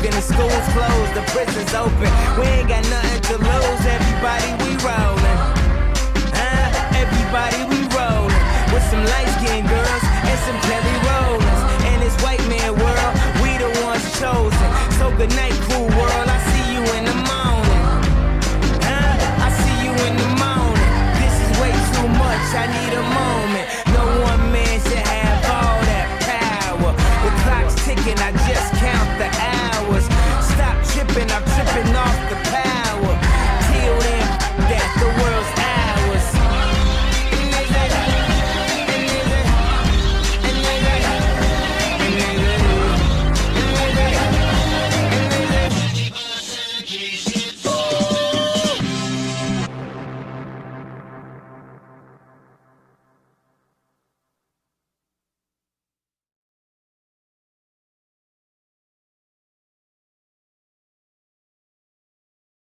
broken, the school's closed, the prison's open. We ain't got nothing to lose, everybody we rollin'. Huh? Everybody we rollin'. With some light skinned girls and some Kelly Rollins. and this white man world, we the ones chosen. So good night, cool world.